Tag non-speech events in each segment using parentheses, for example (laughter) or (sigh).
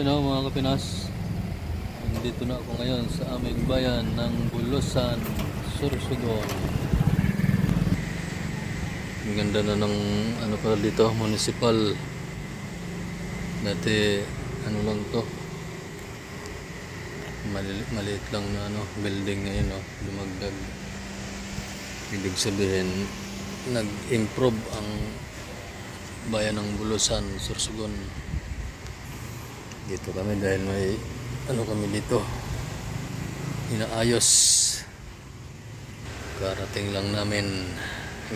Yun o mga kapinas. Nandito na ako ngayon sa aming bayan ng Bulusan, Sursugon. Ang ganda na ng ano pala dito, municipal. Dati ano lang to. Maliit, maliit lang na ano, building ngayon oh, dumagdag. Ibig sabihin, nag-improve ang bayan ng Bulusan, Sursugon. Dito kami dahil may ano kami dito. Inaayos. Karating lang namin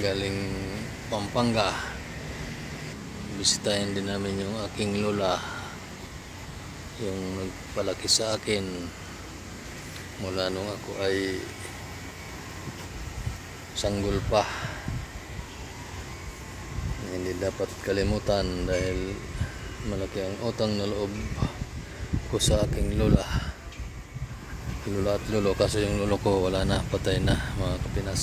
galing Pampanga. Bisitahin din namin yung aking lola. Yung nagpalaki sa akin mula nung ako ay sanggol pa. Hindi dapat kalimutan dahil malaki ang utang na loob ko sa aking lola. Lola at lolo kasi yung lolo ko wala na patay na mga kapinas.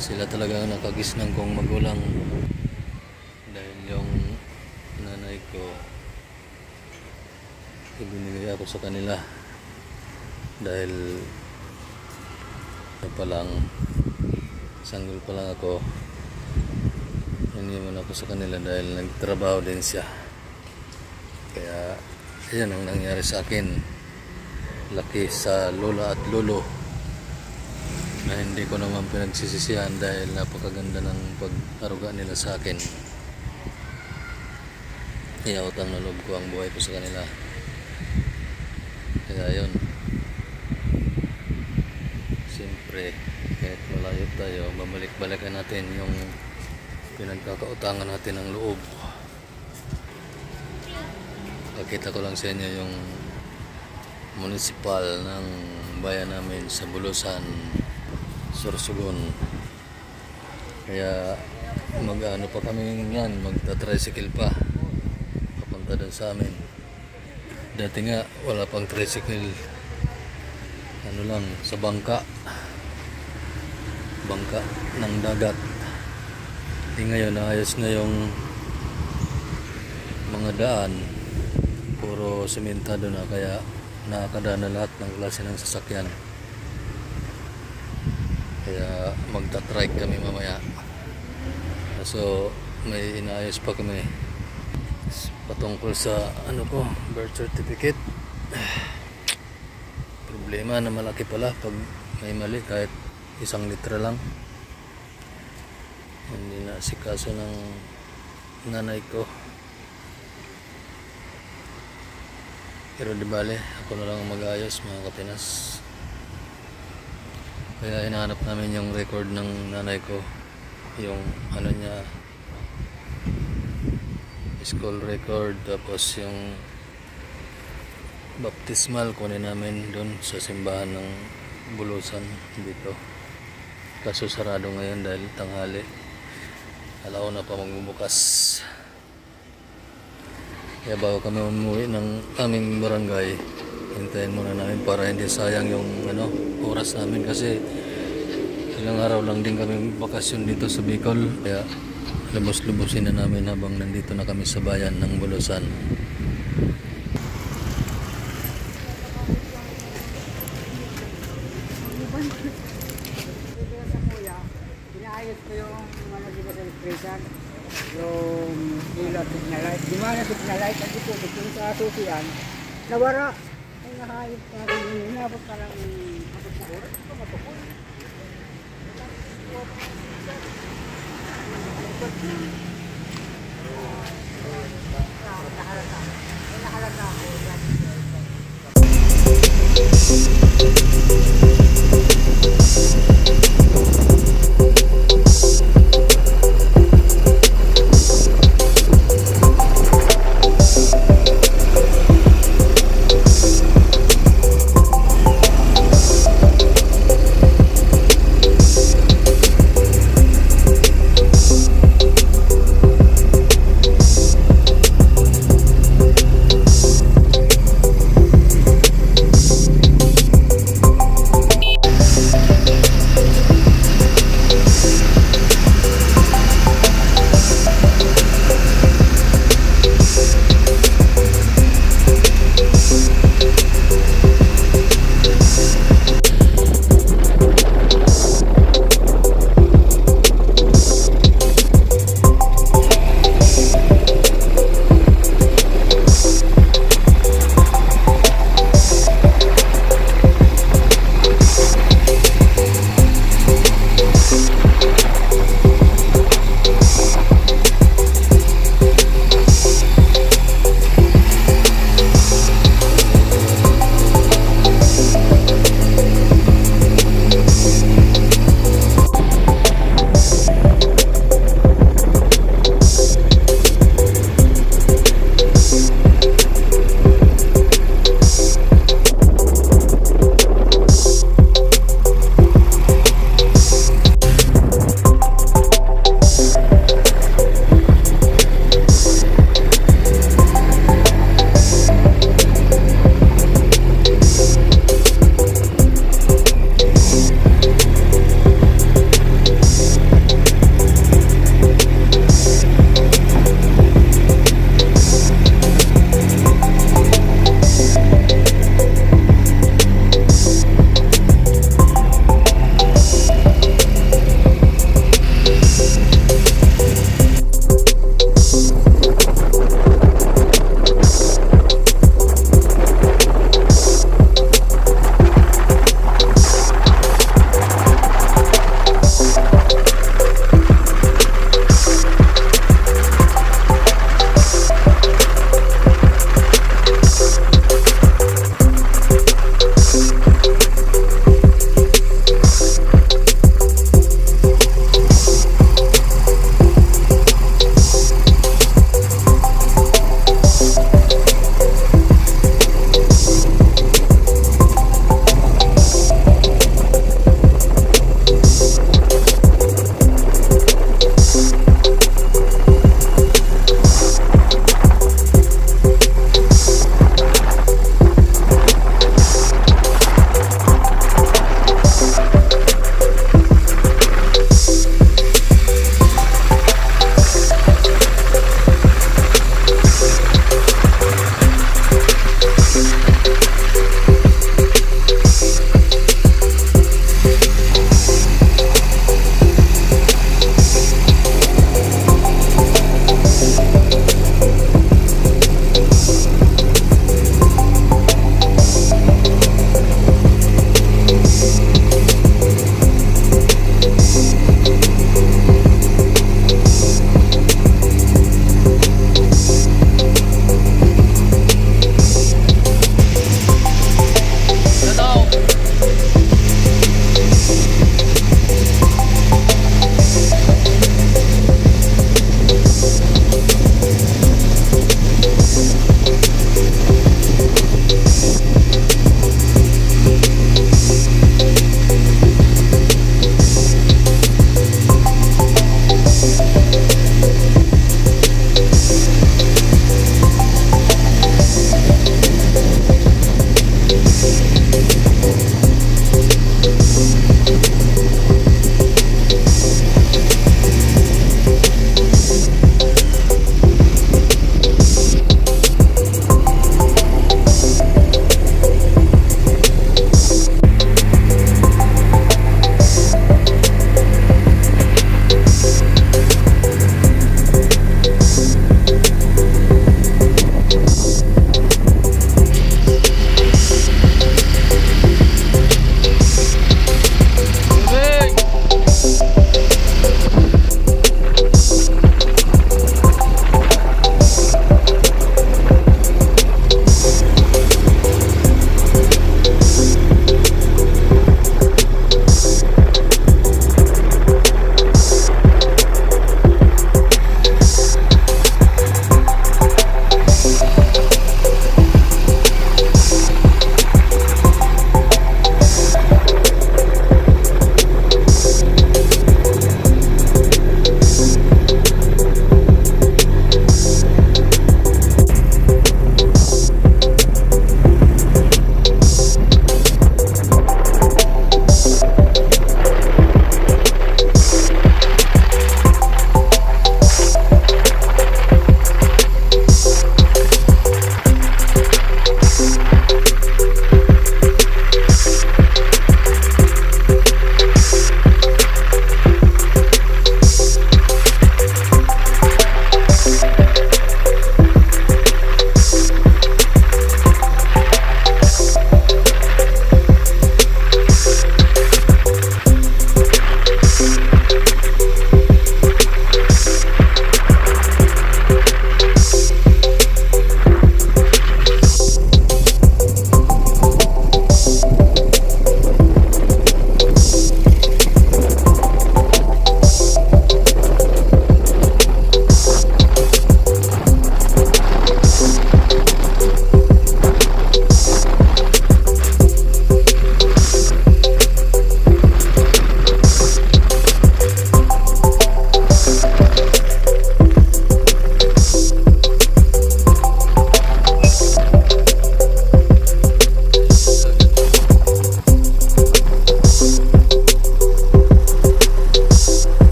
Sila talaga ang nakagisnang kong magulang. Dahil yung nanay ko ibinigay ako sa kanila. Dahil ano pa lang sanggol pa lang ako iniwan ako sa kanila dahil nagtrabaho din siya. Kaya yan ang nangyari sa akin. Laki sa lola at lolo. Na hindi ko naman pinagsisisihan dahil napakaganda ng pag-aruga nila sa akin. Kaya utang na loob ko ang buhay ko sa kanila. Kaya yun. Siyempre kahit malayo tayo babalik-balikan natin yung pinagkakautangan natin ng loob Pakita ko lang sa inyo yung municipal ng bayan namin sa Bulusan, Sorsogon. Kaya mag-ano pa kami yan, magta-tricycle pa. Papunta doon sa amin. Dati nga wala pang tricycle. Ano lang, sa bangka. Bangka ng dagat. Di ngayon naayos na yung mga daan. Puro sementado na kaya nakakadaan na lahat ng klase ng sasakyan. Kaya magta-trike kami mamaya. So may inaayos pa kami. Patungkol sa ano ko birth certificate. (sighs) Problema na malaki pala pag may mali kahit isang litra lang hindi na si kaso ng nanay ko Pero di bale, ako na lang ang mag-ayos mga kapinas. Kaya hinahanap namin yung record ng nanay ko. Yung ano niya, school record, tapos yung baptismal kunin namin doon sa simbahan ng Bulusan dito. Kaso sarado ngayon dahil tanghali. Alaw na pa magbubukas. Kaya bago kami umuwi ng aming barangay, hintayin muna namin para hindi sayang yung ano, oras namin kasi ilang araw lang din kami bakasyon dito sa Bicol. Kaya lubos-lubosin na namin habang nandito na kami sa bayan ng Bulusan. ilaw, signal light. Di mana signal light ang itutok yung sa asusian, nawara. Ay nahayop na rin yung inabot parang matutukor. Ito matutukor. Nakalata. Nakalata ako. Nakalata ako.